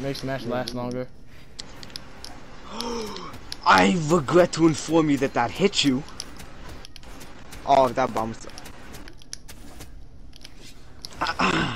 Makes the match last longer. I regret to inform you that that hit you. Oh, that bombs. Ah, ah.